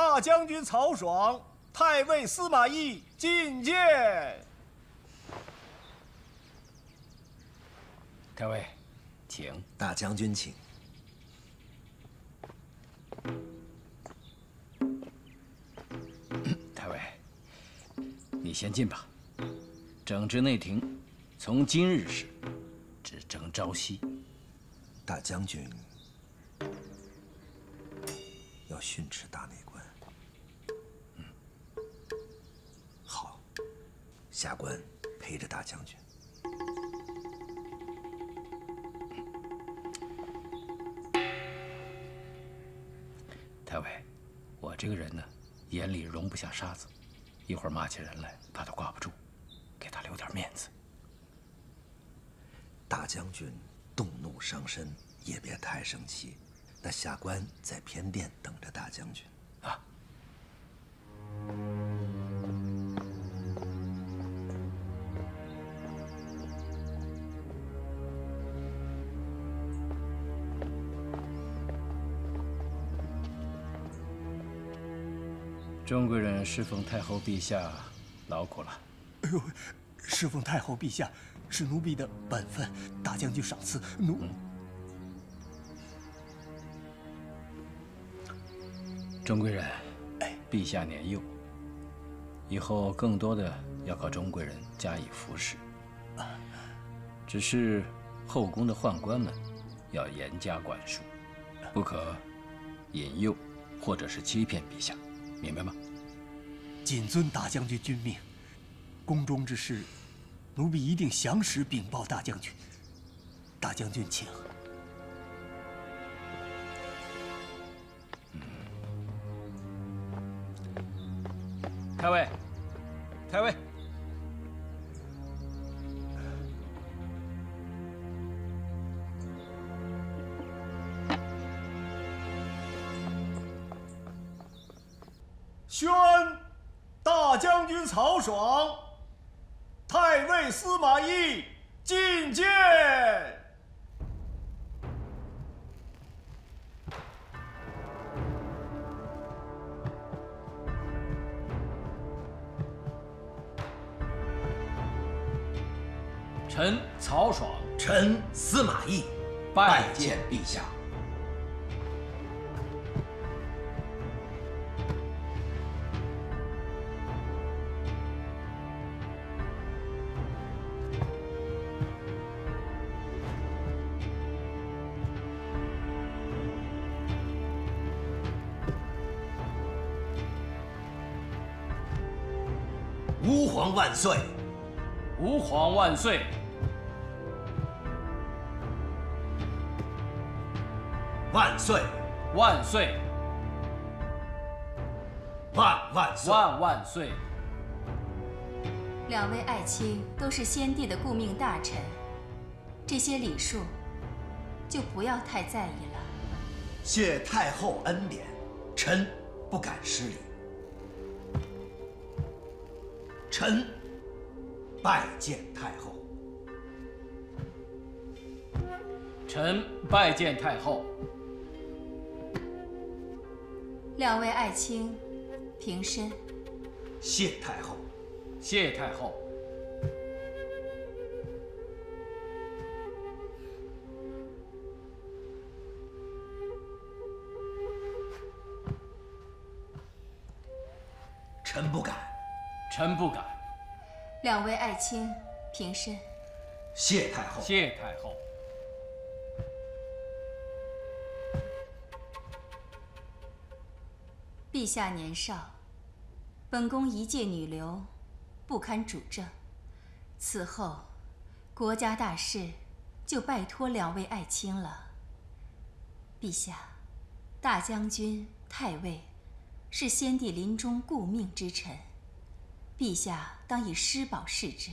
大将军曹爽、太尉司马懿觐见。太尉，请。大将军请。太尉，你先进吧。整治内廷，从今日始，只争朝夕。大将军要训斥大下官陪着大将军。太尉，我这个人呢，眼里容不下沙子，一会儿骂起人来，怕他挂不住，给他留点面子。大将军动怒伤身，也别太生气。那下官在偏殿等着大将军。啊。钟贵人侍奉太后陛下，劳苦了。哎呦，侍奉太后陛下是奴婢的本分，大将军赏赐奴。钟贵人，哎，陛下年幼，以后更多的要靠钟贵人加以服侍。只是后宫的宦官们要严加管束，不可引诱或者是欺骗陛下。明白吗？谨遵大将军军命。宫中之事，奴婢一定详实禀报大将军。大将军，请。太尉，大将军曹爽、太尉司马懿觐见。臣曹爽，臣司马懿，拜见陛下。皇万岁！吾皇万岁！万岁！万岁！万万岁！万万岁！两位爱卿都是先帝的顾命大臣，这些礼数就不要太在意了。谢太后恩典，臣不敢失礼。臣拜见太后。臣拜见太后。两位爱卿，平身。谢太后。谢太后。臣不敢。臣不敢。两位爱卿，平身。谢太后。谢太后。陛下年少，本宫一介女流，不堪主政。此后，国家大事就拜托两位爱卿了。陛下，大将军、太尉，是先帝临终顾命之臣。陛下当以施宝视之，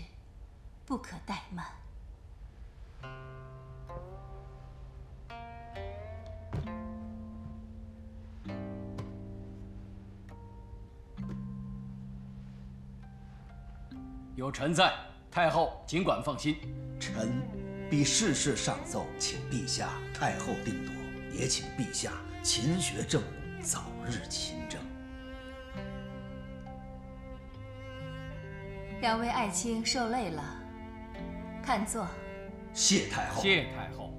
不可怠慢。有臣在，太后尽管放心。臣必事事上奏，请陛下、太后定夺，也请陛下勤学政务，早日勤政。两位爱卿受累了，看座。谢太后。谢太后。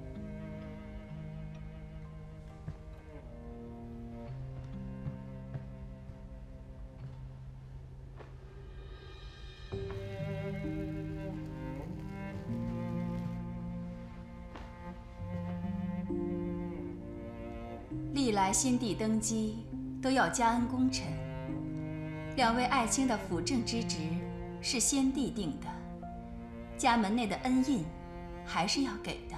历来新帝登基都要加恩功臣，两位爱卿的辅政之职是先帝定的，家门内的恩印还是要给的。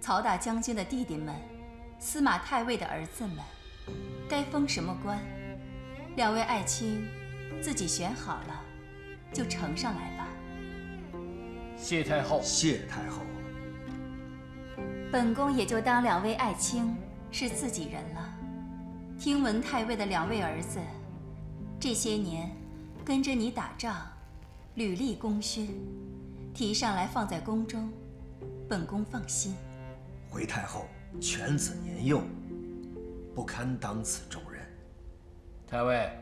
曹大将军的弟弟们，司马太尉的儿子们，该封什么官，两位爱卿自己选好了，就呈上来吧。谢太后，谢太后，本宫也就当两位爱卿。是自己人了。听闻太尉的两位儿子这些年跟着你打仗，屡立功勋，提上来放在宫中，本宫放心。回太后犬子年幼，不堪当此重任。太尉，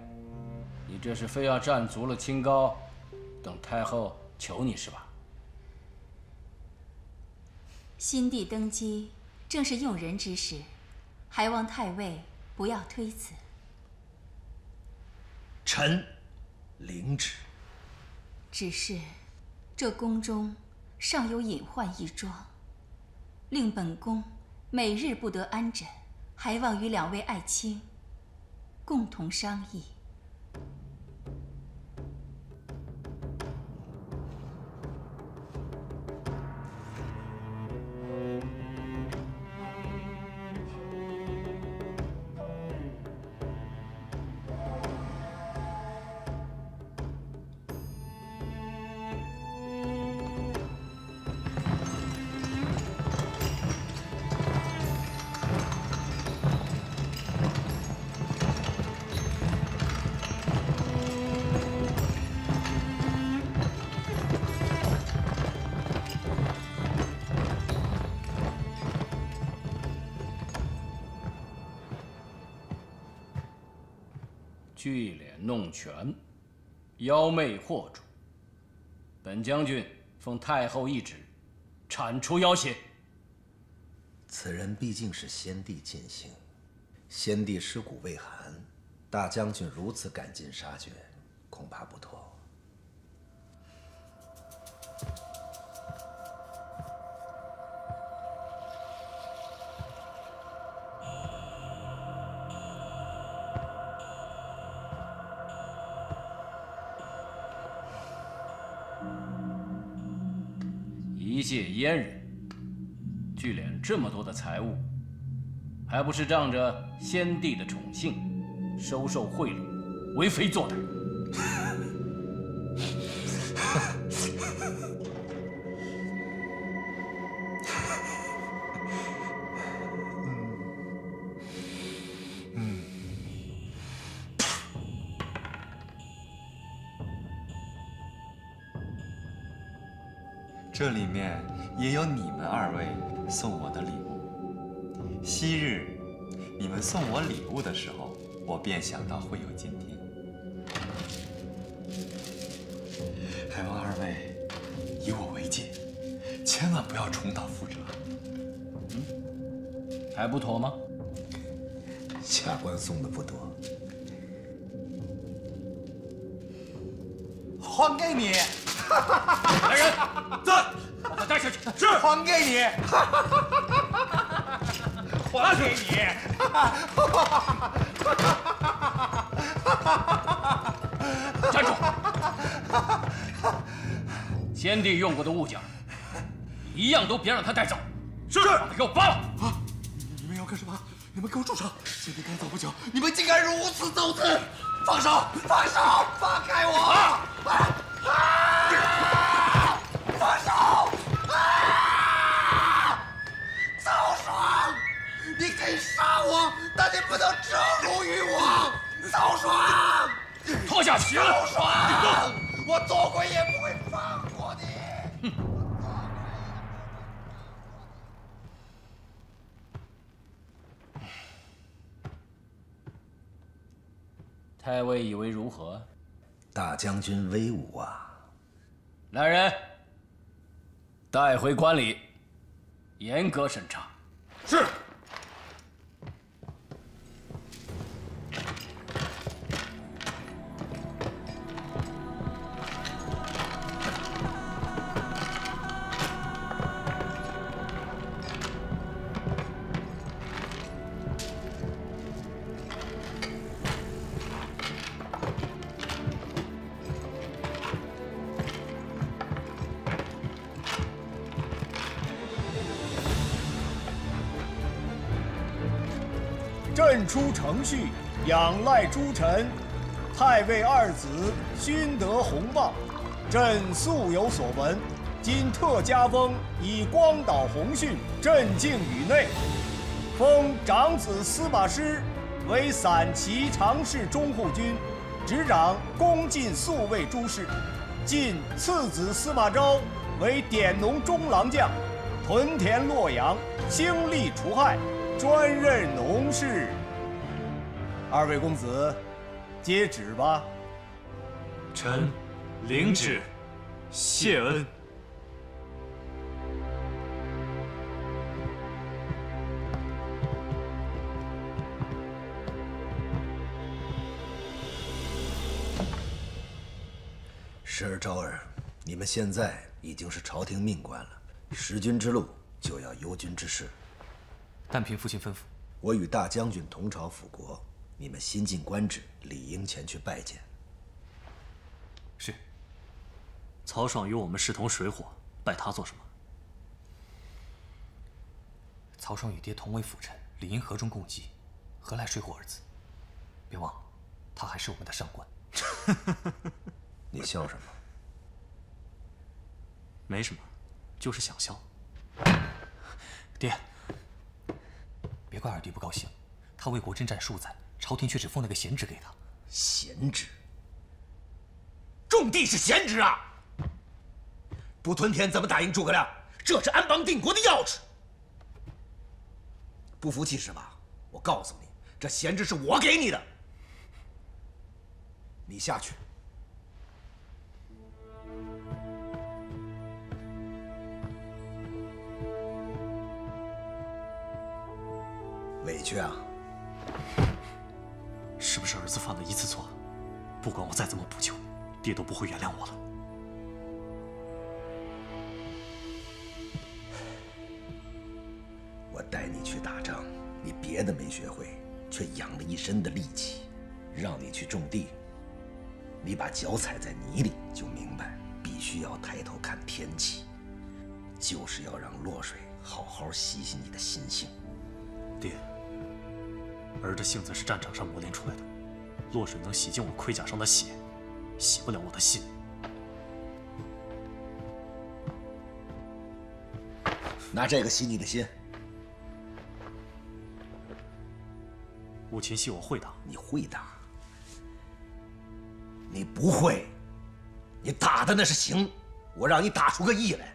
你这是非要占足了清高，等太后求你是吧？新帝登基，正是用人之时。还望太尉不要推辞。臣领旨。只是，这宫中尚有隐患一桩，令本宫每日不得安枕，还望与两位爱卿共同商议。妖魅惑主。本将军奉太后懿旨，铲除妖邪。此人毕竟是先帝近幸，先帝尸骨未寒，大将军如此赶尽杀绝，恐怕不妥。的财物，还不是仗着先帝的宠幸，收受贿赂，为非作歹。送我礼物的时候，我便想到会有今天。还望二位以我为戒，千万不要重蹈覆辙。嗯，还不妥吗？下官送的不多，还给你。来人，在，把他带下去。是，还给你。还给你。站住！先帝用过的物件，一样都别让他带走。是。把他给我扒了。啊！你们要干什么？你们给我住手！先帝刚走不久，你们竟敢如此走刺！放手！放手！放开我！啊！啊！不能折辱于我。曹爽，脱下去！曹爽，我做鬼也不会放过你。哼！太尉以为如何？大将军威武啊！来人，带回官里，严格审查。是。朕出程序，仰赖诸臣。太尉二子勋德宏望，朕素有所闻，今特加封以光导宏训，镇静宇内。封长子司马师为散骑常侍中护军，执掌攻进宿卫诸事。晋次子司马昭为典农中郎将，屯田洛阳，兴利除害。专任农事。二位公子，接旨吧。臣领旨，谢恩。时而昭儿，你们现在已经是朝廷命官了，识君之路就要忧君之事。但凭父亲吩咐，我与大将军同朝辅国，你们新晋官职理应前去拜见。是。曹爽与我们势同水火，拜他做什么？曹爽与爹同为辅臣，理应和衷共济，何来水火二字？别忘了，他还是我们的上官。你笑什么？没什么，就是想笑。爹。别怪二弟不高兴，他为国征战数载，朝廷却只封了个闲职给他。闲职？种地是闲职啊！不屯田怎么打赢诸葛亮？这是安邦定国的钥匙。不服气是吧？我告诉你，这闲职是我给你的。你下去。委屈啊！是不是儿子犯了一次错？不管我再怎么补救，爹都不会原谅我了。我带你去打仗，你别的没学会，却养了一身的力气。让你去种地，你把脚踩在泥里，就明白必须要抬头看天气，就是要让洛水好好洗洗你的心性。爹。儿的性子是战场上磨练出来的，落水能洗净我盔甲上的血，洗不了我的心。拿这个洗你的心。五禽戏我会打，你会打？你不会，你打的那是行，我让你打出个意来。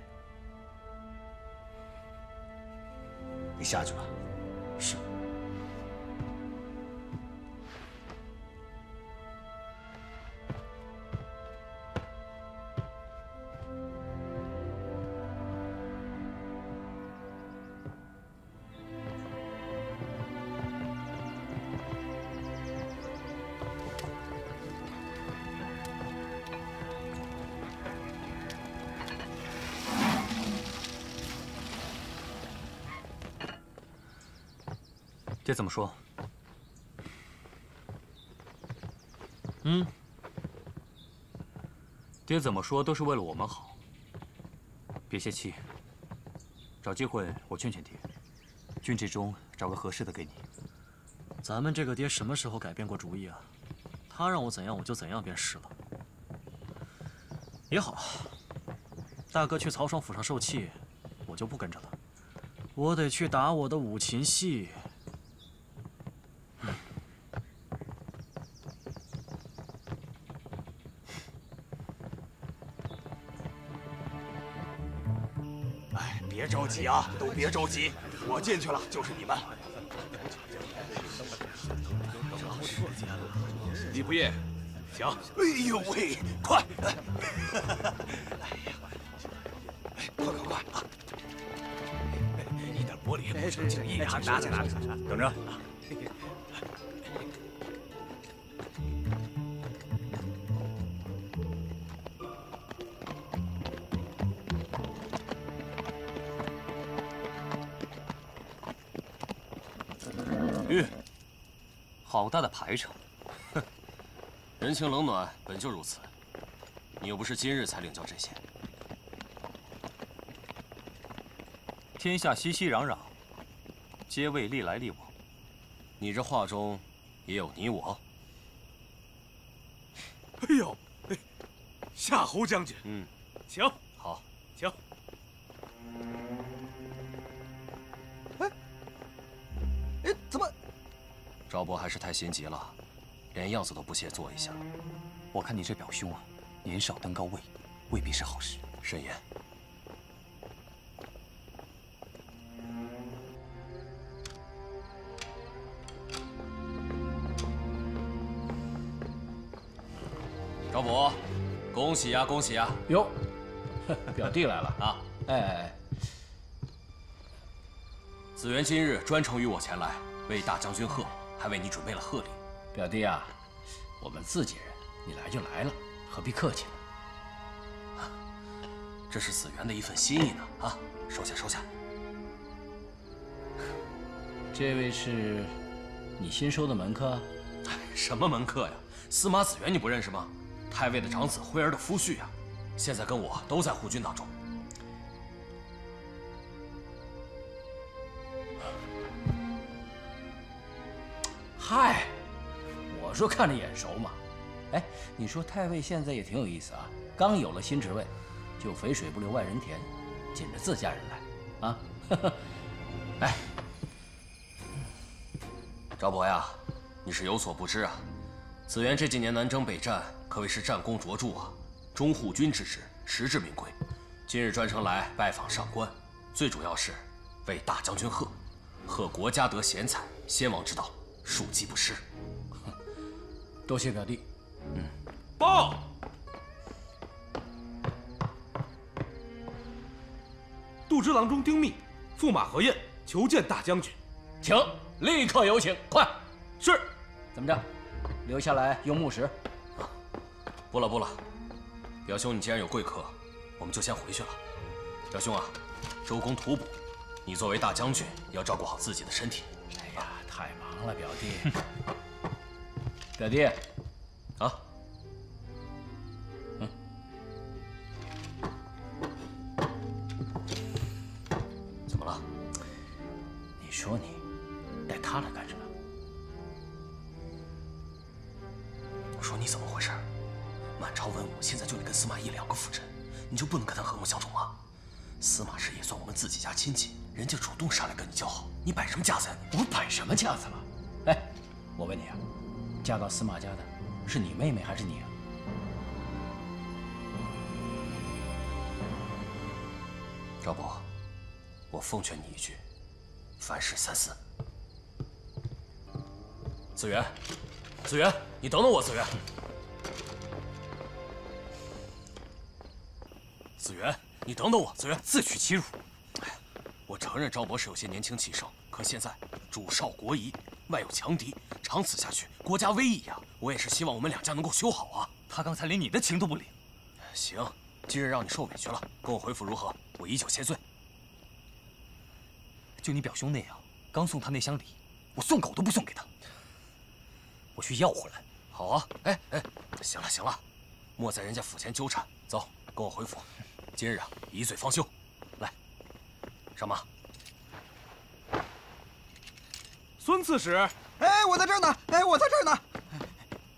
你下去吧。怎么说？嗯，爹怎么说都是为了我们好。别泄气，找机会我劝劝爹，军职中找个合适的给你。咱们这个爹什么时候改变过主意啊？他让我怎样我就怎样便是了。也好，大哥去曹爽府上受气，我就不跟着了。我得去打我的五禽戏。急啊，都别着急，我进去了就是你们。李不夜，行。哎呦喂，快！哎呀，快快快啊！一点玻璃不成敬意啊！拿起来，等着。排场！哼，人情冷暖本就如此，你又不是今日才领教这些。天下熙熙攘攘，皆为利来利往。你这话中也有你我。哎呦，哎，夏侯将军，嗯，请。好，请。哎，哎，怎么？赵伯还是太心急了，连样子都不屑做一下。我看你这表兄啊，年少登高位，未必是好事。沈言。赵伯，恭喜呀，恭喜呀！哟，表弟来了啊！哎，子元今日专程与我前来，为大将军贺，还为你准备了贺礼。表弟啊，我们自己人，你来就来了，何必客气呢？这是子元的一份心意呢，啊，收下，收下。这位是你新收的门客？什么门客呀？司马子元你不认识吗？太尉的长子，辉儿的夫婿呀，现在跟我都在护军当中。说看着眼熟嘛。哎，你说太尉现在也挺有意思啊，刚有了新职位，就肥水不流外人田，紧着自家人来，啊？哎，赵博呀，你是有所不知啊，子元这几年南征北战。可谓是战功卓著啊，中护军之职，实至名归。今日专程来拜访上官，最主要是为大将军贺，贺国家得贤才，先王之道，庶几不失。多谢表弟。嗯。报。杜之郎中丁密，驸马何晏求见大将军，请立刻有请，快。是。怎么着？留下来用木石。不了不了，表兄，你既然有贵客，我们就先回去了。表兄啊，周公吐哺，你作为大将军，要照顾好自己的身体。哎呀，太忙了，表弟。表弟，啊，嗯，怎么了？你说你带他来干什么？我说你怎么回事？满朝文武现在就你跟司马懿两个辅臣，你就不能跟他和睦相处吗？司马氏也算我们自己家亲戚，人家主动上来跟你交好，你摆什么架子呀？我摆什么架子了？哎，我问你啊，嫁到司马家的是你妹妹还是你啊？赵伯，我奉劝你一句，凡事三思。子元，子元，你等等我，子元。子元，你等等我！子元，自取其辱。我承认赵博是有些年轻气盛，可现在主少国疑，外有强敌，长此下去，国家危矣呀！我也是希望我们两家能够修好啊。他刚才连你的情都不领。行，今日让你受委屈了，跟我回府如何？我依旧谢罪。就你表兄那样，刚送他那箱礼，我送狗都不送给他。我去要回来。好啊！哎哎，行了行了，莫在人家府前纠缠，走，跟我回府。今日啊，一醉方休。来，上马。孙刺史，哎，我在这儿呢！哎，我在这儿呢！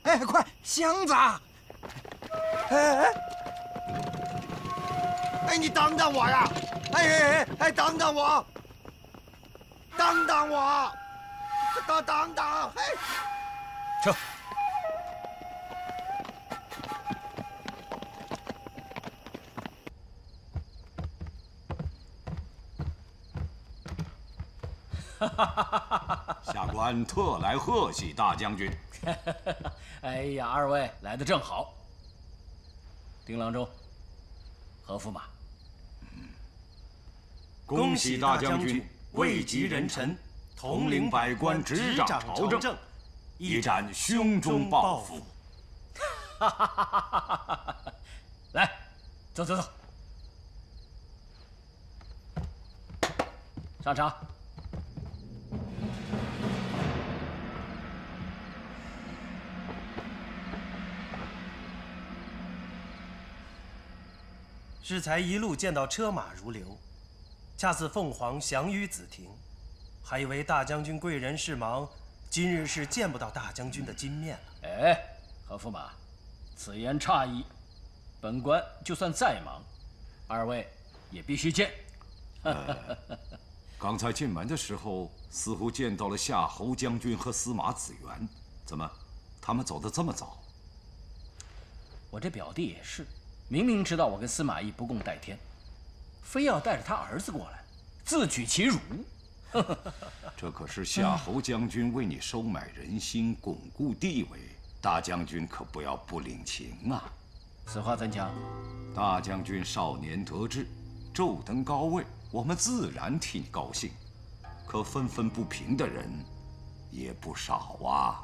哎，快，箱子！哎哎哎，你等等我呀！哎哎哎哎，等等我！等等我！等等等！哎，撤。下 官官特来贺喜大将军。哎呀，二位来的正好。丁郎中，何驸马，恭喜大将军位极人臣，统领百官，执掌朝政，一展胸中抱负。来，走走走，上场。适才一路见到车马如流，恰似凤凰翔于紫庭，还以为大将军贵人事忙，今日是见不到大将军的金面了。哎，何驸马，此言差矣。本官就算再忙，二位也必须见。刚才进门的时候，似乎见到了夏侯将军和司马子元，怎么，他们走得这么早？我这表弟也是。明明知道我跟司马懿不共戴天，非要带着他儿子过来，自取其辱。这可是夏侯将军为你收买人心、巩固地位，大将军可不要不领情啊！此话怎讲？大将军少年得志，骤登高位，我们自然替你高兴。可愤愤不平的人也不少啊！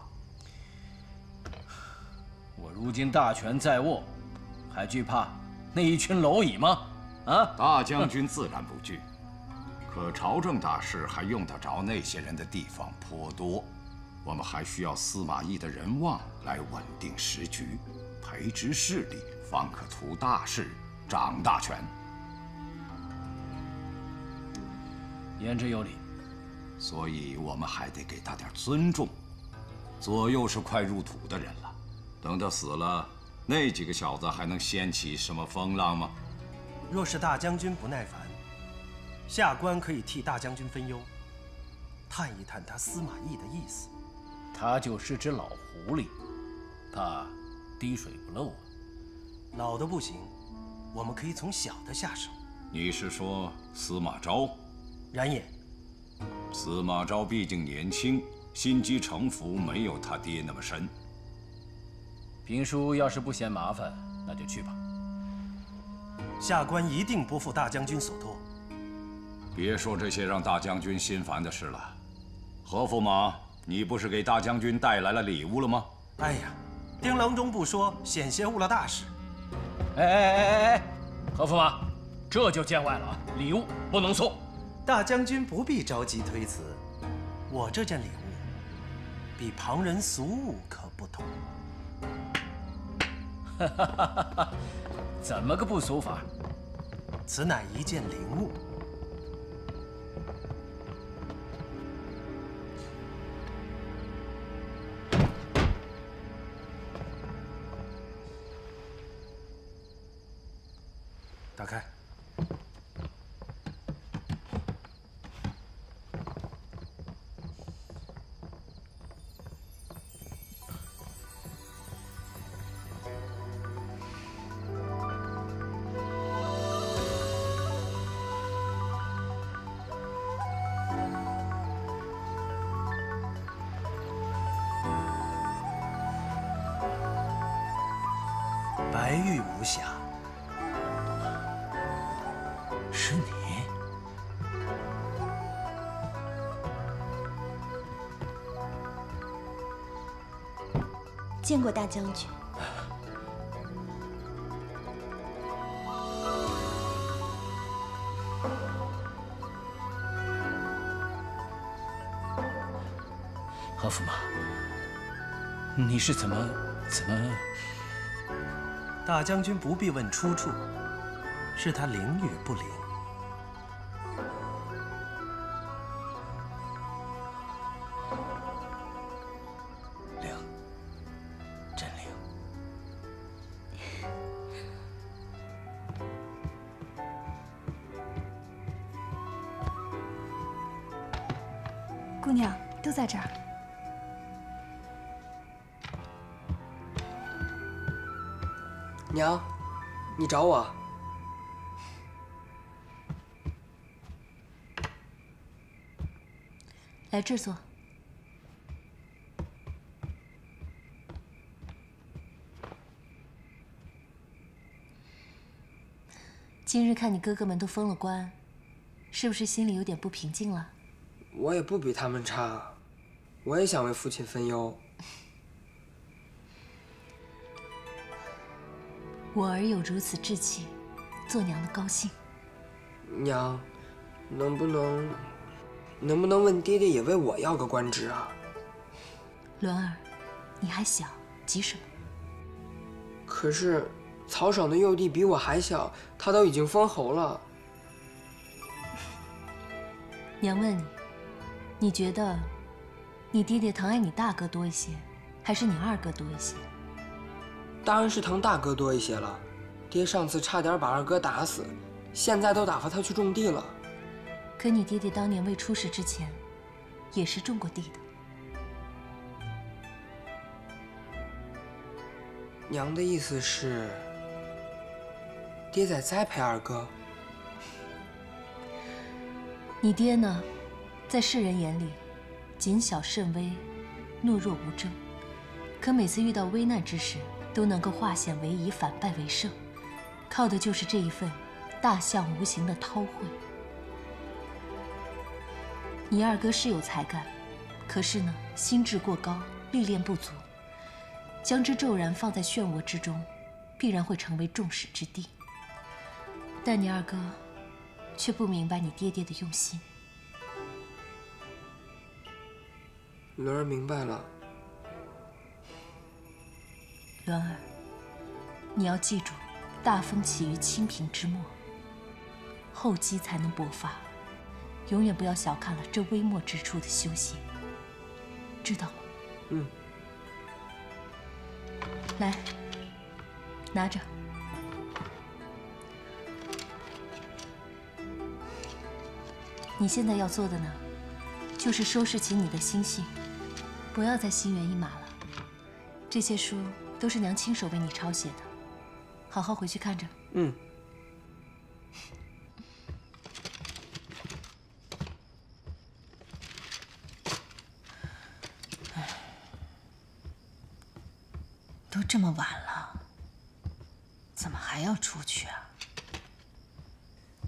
我如今大权在握。还惧怕那一群蝼蚁吗？啊！大将军自然不惧，可朝政大事还用得着那些人的地方颇多。我们还需要司马懿的人望来稳定时局，培植势力，方可图大事，掌大权。言之有理，所以我们还得给他点尊重。左右是快入土的人了，等他死了。那几个小子还能掀起什么风浪吗？若是大将军不耐烦，下官可以替大将军分忧，探一探他司马懿的意思。他就是只老狐狸，怕滴水不漏啊。老的不行，我们可以从小的下手。你是说司马昭？然也。司马昭毕竟年轻，心机城府没有他爹那么深。平叔要是不嫌麻烦，那就去吧。下官一定不负大将军所托。别说这些让大将军心烦的事了。何驸马，你不是给大将军带来了礼物了吗？哎呀，丁郎中不说，险些误了大事。哎哎哎哎哎，何驸马，这就见外了啊！礼物不能送。大将军不必着急推辞，我这件礼物比旁人俗物可不同。哈哈哈哈哈怎么个不俗法？此乃一件灵物。见过大将军。何驸马，你是怎么怎么？大将军不必问出处，是他灵与不灵。找我？来这儿坐。今日看你哥哥们都封了官，是不是心里有点不平静了？我也不比他们差，我也想为父亲分忧。我儿有如此志气，做娘的高兴。娘，能不能，能不能问爹爹也为我要个官职啊？伦儿，你还小，急什么？可是，曹爽的幼弟比我还小，他都已经封侯了。娘问你，你觉得，你爹爹疼爱你大哥多一些，还是你二哥多一些？当然是疼大哥多一些了，爹上次差点把二哥打死，现在都打发他去种地了。可你爹爹当年未出世之前，也是种过地的。娘的意思是，爹在栽培二哥。你爹呢，在世人眼里，谨小慎微，懦弱无争，可每次遇到危难之时，都能够化险为夷，反败为胜，靠的就是这一份大象无形的韬晦。你二哥是有才干，可是呢，心智过高，历练不足，将之骤然放在漩涡之中，必然会成为众矢之的。但你二哥却不明白你爹爹的用心。伦儿明白了。伦儿，你要记住，大风起于清平之末，厚积才能薄发，永远不要小看了这微末之处的修行，知道吗？嗯。来，拿着。你现在要做的呢，就是收拾起你的心性，不要再心猿意马了。这些书。都是娘亲手为你抄写的，好好回去看着。嗯。都这么晚了，怎么还要出去啊？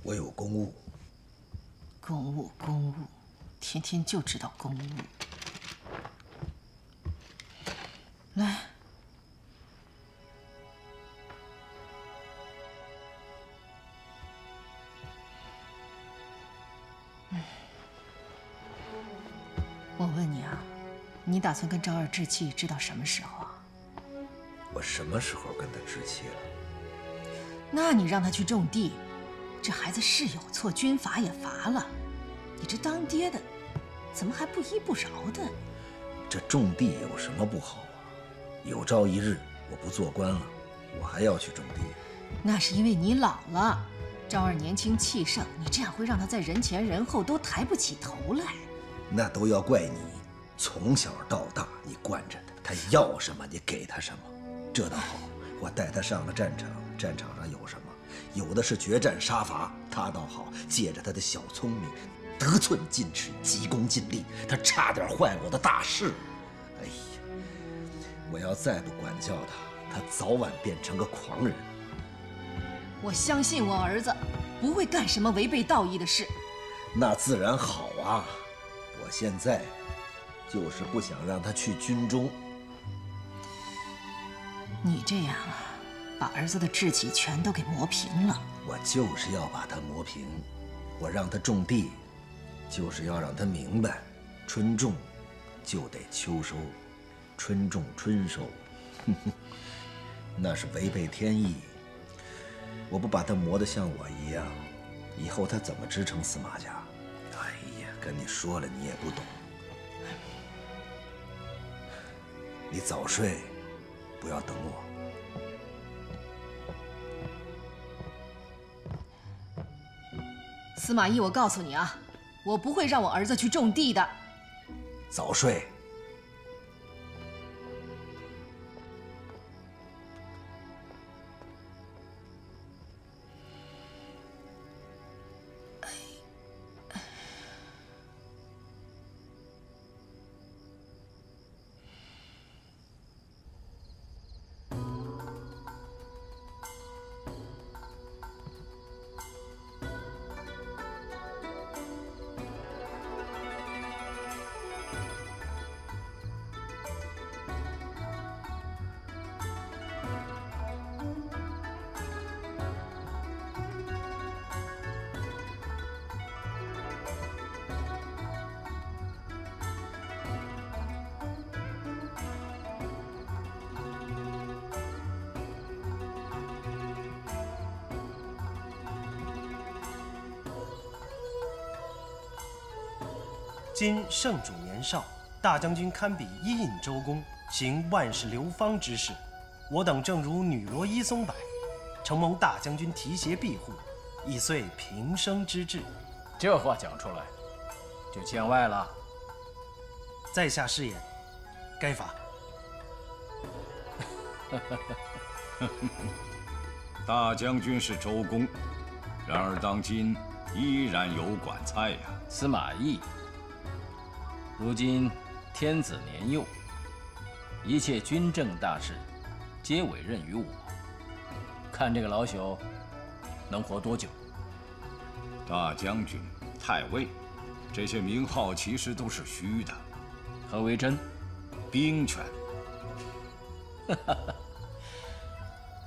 我有公务。公务，公务，天天就知道公务。你打算跟昭儿置气，直到什么时候啊？我什么时候跟他置气了？那你让他去种地，这孩子是有错，军法也罚了。你这当爹的，怎么还不依不饶的？这种地有什么不好啊？有朝一日我不做官了，我还要去种地。那是因为你老了，昭儿年轻气盛，你这样会让他在人前人后都抬不起头来。那都要怪你，从小到大你惯着他，他要什么你给他什么，这倒好，我带他上了战场，战场上有什么，有的是决战杀伐，他倒好，借着他的小聪明，得寸进尺，急功近利，他差点坏了我的大事。哎呀，我要再不管教他，他早晚变成个狂人。我相信我儿子不会干什么违背道义的事。那自然好啊。我现在就是不想让他去军中。你这样啊，把儿子的志气全都给磨平了。我就是要把他磨平，我让他种地，就是要让他明白，春种就得秋收，春种春收，那是违背天意。我不把他磨得像我一样，以后他怎么支撑司马家？哎呀跟你说了，你也不懂。你早睡，不要等我。司马懿，我告诉你啊，我不会让我儿子去种地的。早睡。今圣主年少，大将军堪比伊尹周公，行万世流芳之事。我等正如女罗伊松柏，承蒙大将军提携庇护，以遂平生之志。这话讲出来，就见外了。在下失言，该罚。大将军是周公，然而当今依然有管菜呀。司马懿，如今天子年幼，一切军政大事皆委任于我，看这个老朽能活多久。大将军、太尉，这些名号其实都是虚的。何为真？兵权。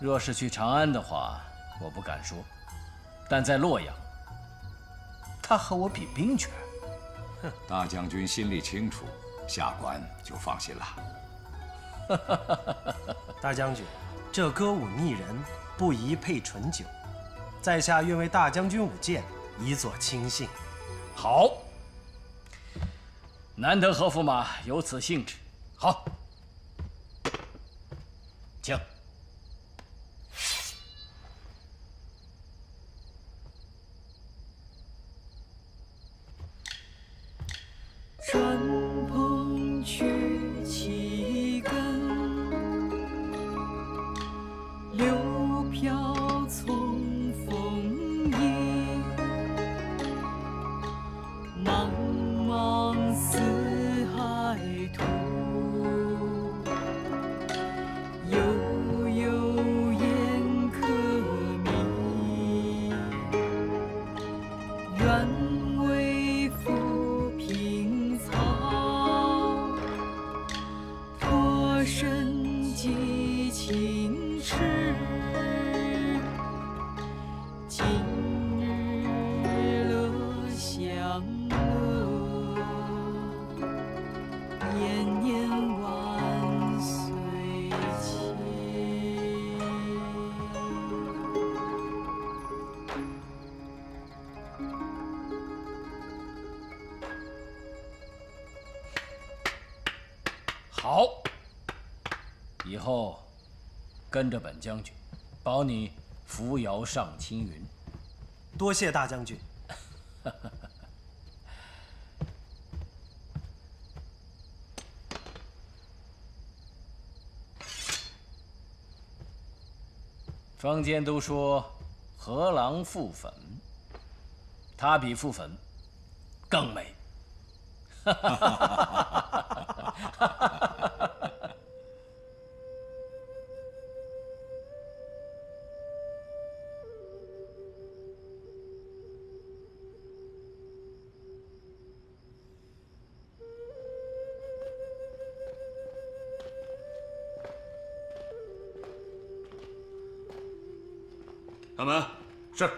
若是去长安的话，我不敢说；但在洛阳，他和我比兵权。大将军心里清楚，下官就放心了。大将军，这歌舞腻人，不宜配醇酒。在下愿为大将军舞剑，以佐亲信。好，难得何驸马有此兴致。好，后跟着本将军，保你扶摇上青云。多谢大将军。坊间都说河郎覆粉，他比覆粉更美。开门。是。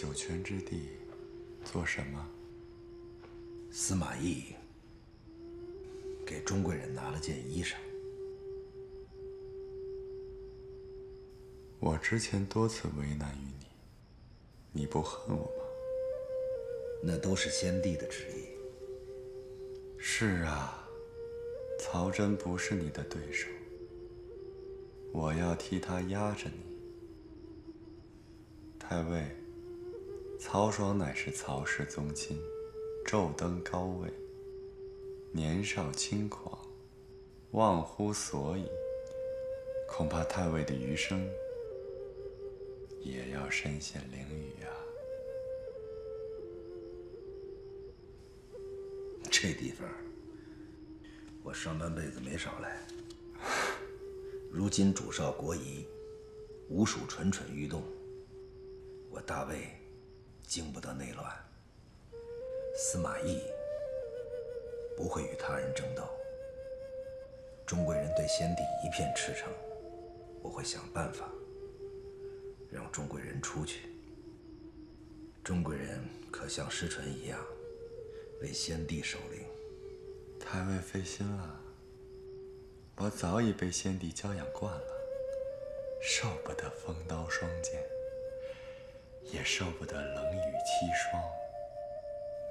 九泉之地做什么？司马懿给钟贵人拿了件衣裳。我之前多次为难于你，你不恨我吗？那都是先帝的旨意。是啊，曹真不是你的对手，我要替他压着你。太尉，曹爽乃是曹氏宗亲，骤登高位，年少轻狂，忘乎所以，恐怕太尉的余生也要身陷囹圄啊！这地方，我上半辈子没少来。如今主少国疑，吴蜀蠢蠢欲动。我大魏经不得内乱，司马懿不会与他人争斗。钟贵人对先帝一片赤诚，我会想办法让钟贵人出去。钟贵人可像师纯一样，为先帝守灵。太尉费心了，我早已被先帝娇养惯了，受不得风刀霜剑，也受不得冷雨凄霜。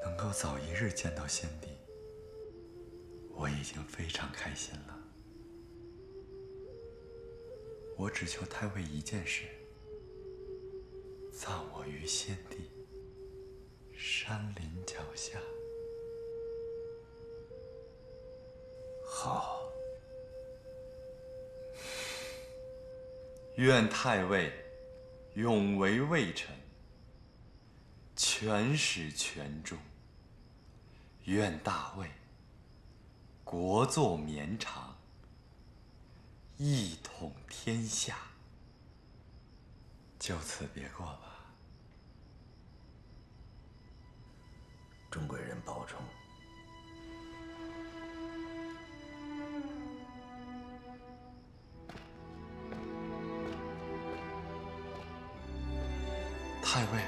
能够早一日见到先帝，我已经非常开心了。我只求太尉一件事：葬我于先帝山林脚下。好，愿太尉永为魏臣，全始全终。愿大魏国祚绵长，一统天下。就此别过吧，中贵人保重。太尉，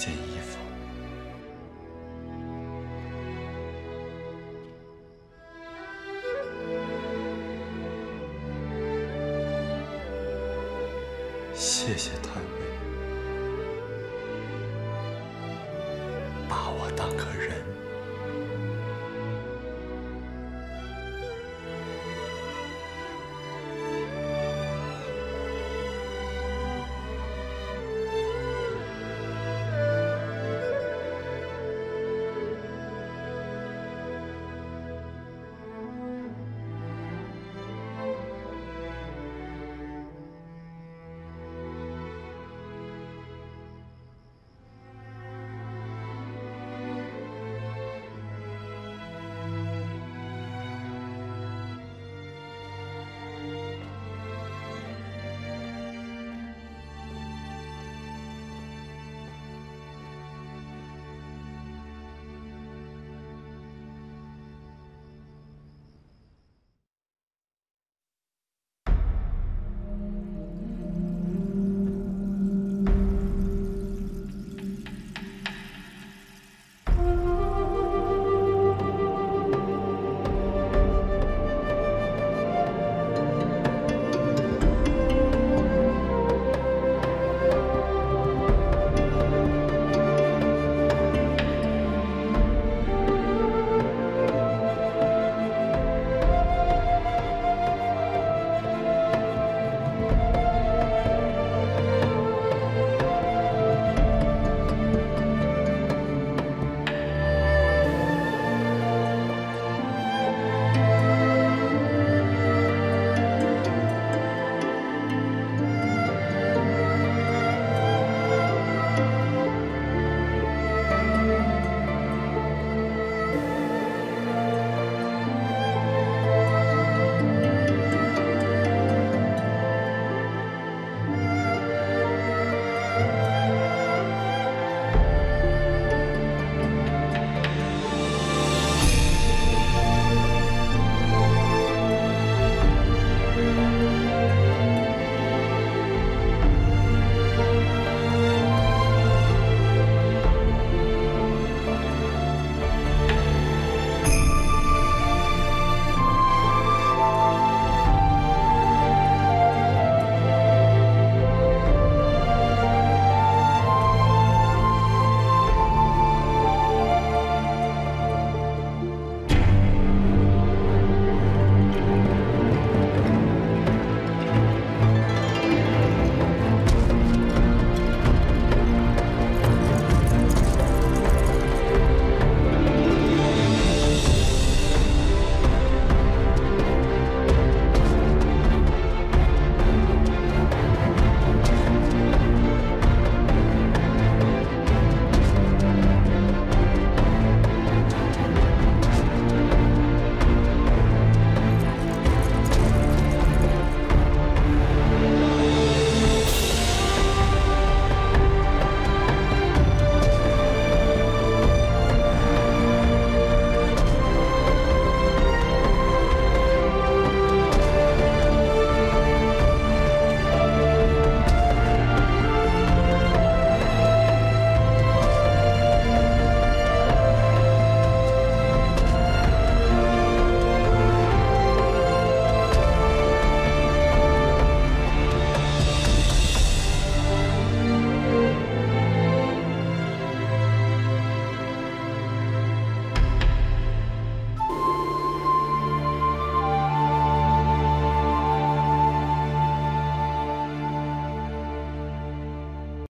件衣服。谢谢太尉，把我当个人。